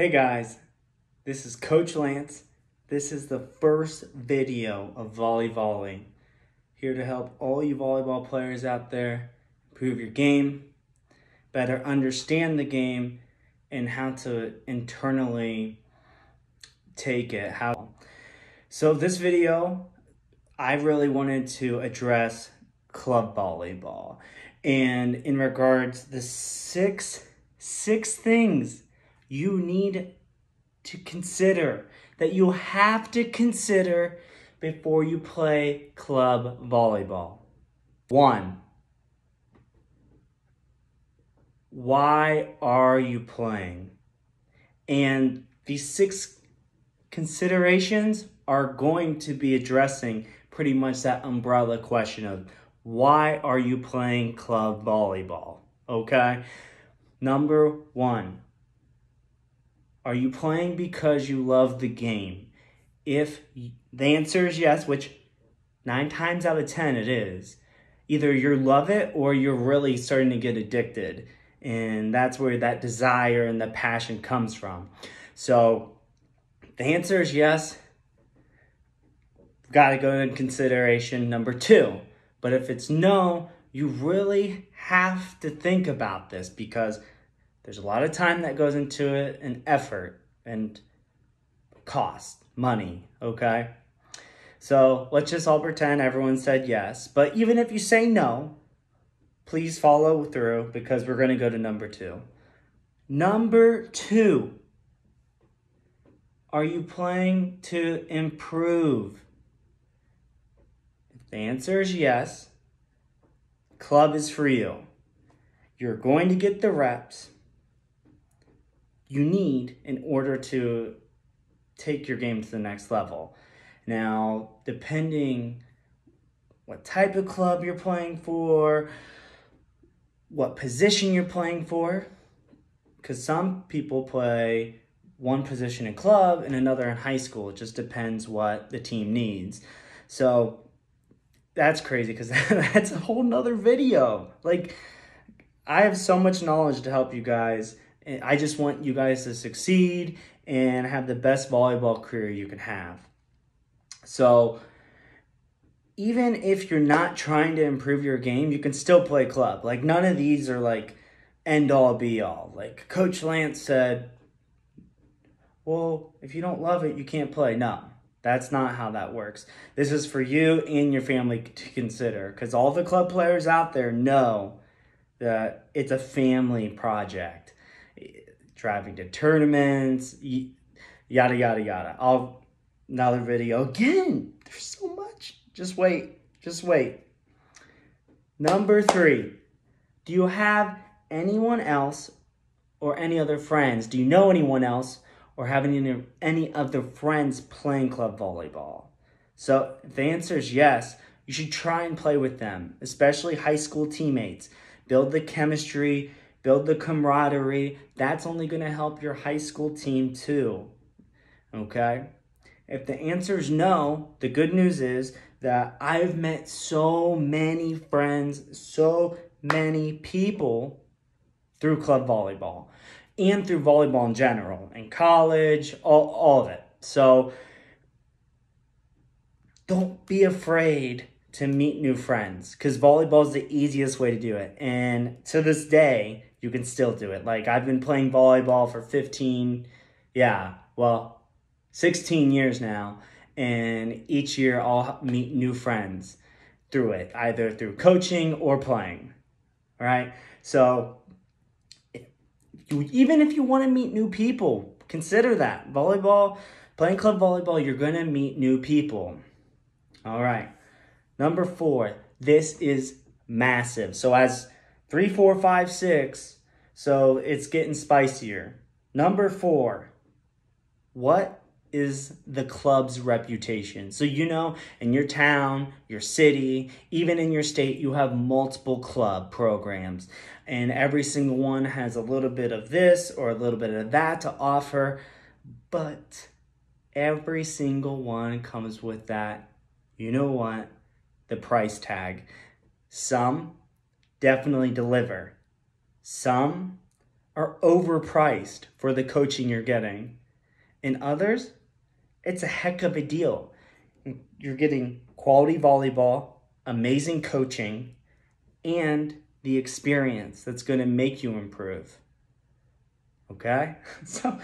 Hey guys, this is Coach Lantz. This is the first video of Volley Volley. Here to help all you volleyball players out there improve your game, better understand the game, and how to internally take it. How So this video, I really wanted to address club volleyball. And in regards the six six things you need to consider, that you have to consider before you play club volleyball. One, why are you playing? And these six considerations are going to be addressing pretty much that umbrella question of why are you playing club volleyball? Okay? Number one, are you playing because you love the game? If the answer is yes, which nine times out of 10 it is, either you love it or you're really starting to get addicted. And that's where that desire and the passion comes from. So the answer is yes. Got to go in consideration number two. But if it's no, you really have to think about this because there's a lot of time that goes into it and effort and cost, money, okay? So let's just all pretend everyone said yes. But even if you say no, please follow through because we're going to go to number two. Number two, are you playing to improve? If the answer is yes, club is for you. You're going to get the reps you need in order to take your game to the next level. Now, depending what type of club you're playing for, what position you're playing for, because some people play one position in club and another in high school. It just depends what the team needs. So that's crazy because that's a whole nother video. Like, I have so much knowledge to help you guys I just want you guys to succeed and have the best volleyball career you can have. So, even if you're not trying to improve your game, you can still play club. Like, none of these are like end all be all. Like, Coach Lantz said, well, if you don't love it, you can't play. No, that's not how that works. This is for you and your family to consider because all the club players out there know that it's a family project driving to tournaments, yada, yada, yada. I'll, another video. Again, there's so much. Just wait. Just wait. Number three, do you have anyone else or any other friends? Do you know anyone else or have any, any other friends playing club volleyball? So if the answer is yes, you should try and play with them, especially high school teammates. Build the chemistry, build the camaraderie. That's only going to help your high school team too. Okay? If the answer is no, the good news is that I've met so many friends, so many people through club volleyball and through volleyball in general, in college, all, all of it. So don't be afraid to meet new friends because volleyball is the easiest way to do it. And to this day, you can still do it. Like I've been playing volleyball for 15, yeah, well, 16 years now. And each year I'll meet new friends through it, either through coaching or playing. All right. So you, even if you want to meet new people, consider that. Volleyball, playing club volleyball, you're going to meet new people. All right. Number four, this is massive. So as Three, four, five, six. So it's getting spicier. Number four, what is the club's reputation? So, you know, in your town, your city, even in your state, you have multiple club programs, and every single one has a little bit of this or a little bit of that to offer, but every single one comes with that, you know what, the price tag. Some definitely deliver. Some are overpriced for the coaching you're getting. In others, it's a heck of a deal. You're getting quality volleyball, amazing coaching, and the experience that's going to make you improve. Okay? So,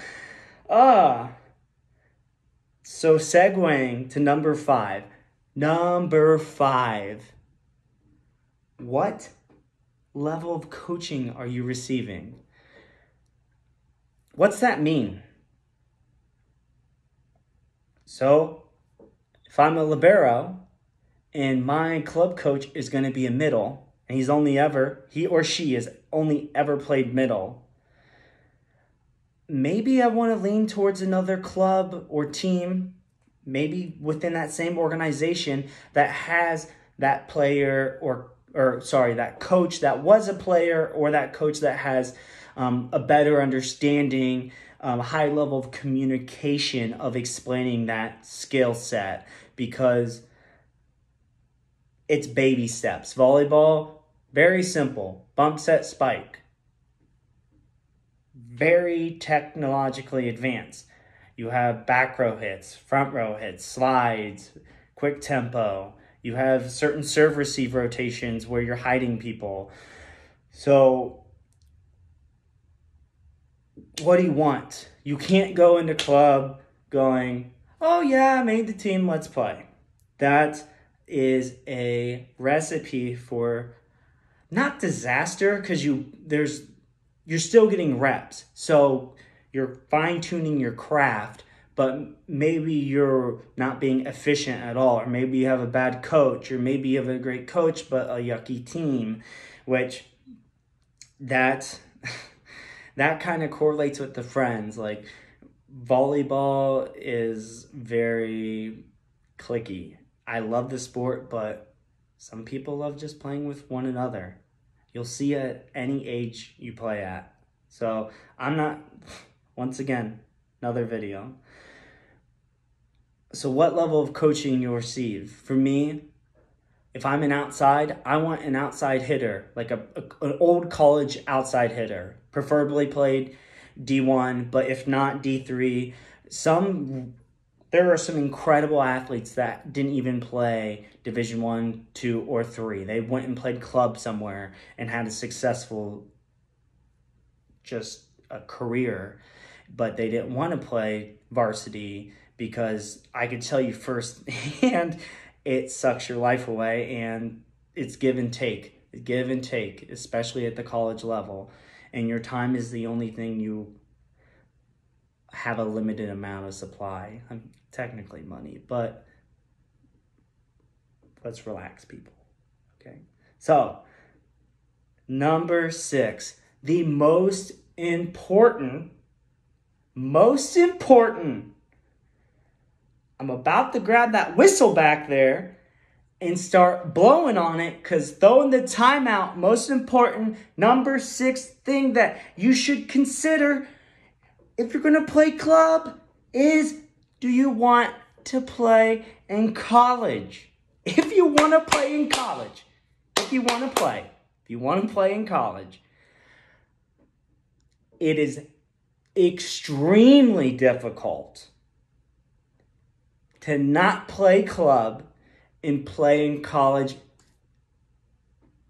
ah. Uh, so, segueing to number five. Number five. What level of coaching are you receiving? What's that mean? So, if I'm a libero and my club coach is going to be a middle, and he's only ever, he or she has only ever played middle, maybe I want to lean towards another club or team, maybe within that same organization that has that player or or sorry, that coach that was a player or that coach that has um, a better understanding, um, high level of communication of explaining that skill set because it's baby steps. Volleyball, very simple bump set spike very technologically advanced. You have back row hits, front row hits, slides, quick tempo. You have certain serve receive rotations where you're hiding people. So, what do you want? You can't go into club going, oh yeah, I made the team, let's play. That is a recipe for not disaster because you there's you're still getting reps. So you're fine tuning your craft, but maybe you're not being efficient at all, or maybe you have a bad coach, or maybe you have a great coach but a yucky team, which that that kind of correlates with the friends. Like volleyball is very cliquey. I love the sport, but some people love just playing with one another. You'll see at any age you play at. So I'm not, once again, another video. So what level of coaching you receive? For me, if I'm an outside, I want an outside hitter, like a, a, an old college outside hitter, preferably played D1, but if not D3. Some there are some incredible athletes that didn't even play division one two or three they went and played club somewhere and had a successful just a career but they didn't want to play varsity because i could tell you firsthand it sucks your life away and it's give and take give and take especially at the college level and your time is the only thing you have a limited amount of supply. I'm technically money, but let's relax, people. Okay. So, number six, the most important, most important. I'm about to grab that whistle back there and start blowing on it because throwing the timeout, most important, number six thing that you should consider if you're going to play club is do you want to play in college? If you want to play in college, if you want to play, if you want to play in college, it is extremely difficult to not play club and play in college,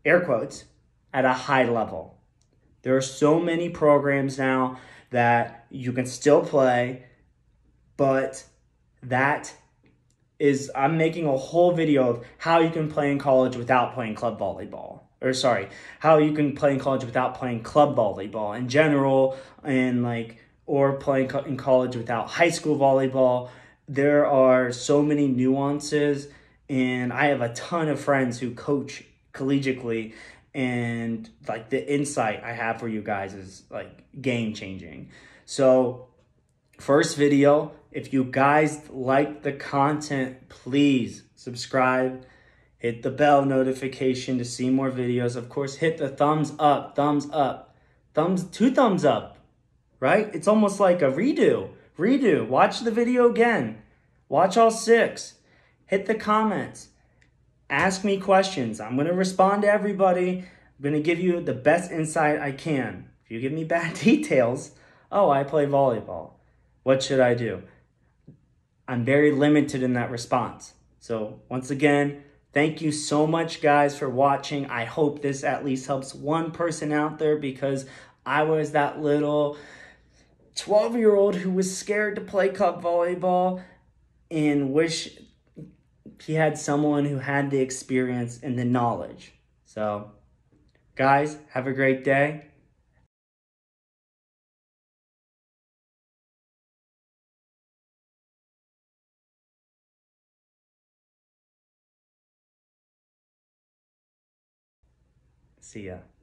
air quotes, at a high level. There are so many programs now that you can still play, but that is I'm making a whole video of how you can play in college without playing club volleyball. Or sorry, how you can play in college without playing club volleyball in general and like or playing in college without high school volleyball. There are so many nuances and I have a ton of friends who coach collegiately and like the insight I have for you guys is like game changing. So, first video, if you guys like the content, please subscribe, hit the bell notification to see more videos. Of course, hit the thumbs up, thumbs up, thumbs, two thumbs up, right? It's almost like a redo, redo. Watch the video again, watch all six, hit the comments ask me questions. I'm going to respond to everybody. I'm going to give you the best insight I can. If you give me bad details, oh, I play volleyball. What should I do? I'm very limited in that response. So, once again, thank you so much, guys, for watching. I hope this at least helps one person out there because I was that little 12 year old who was scared to play cup volleyball and wish he had someone who had the experience and the knowledge. So, guys, have a great day. See ya.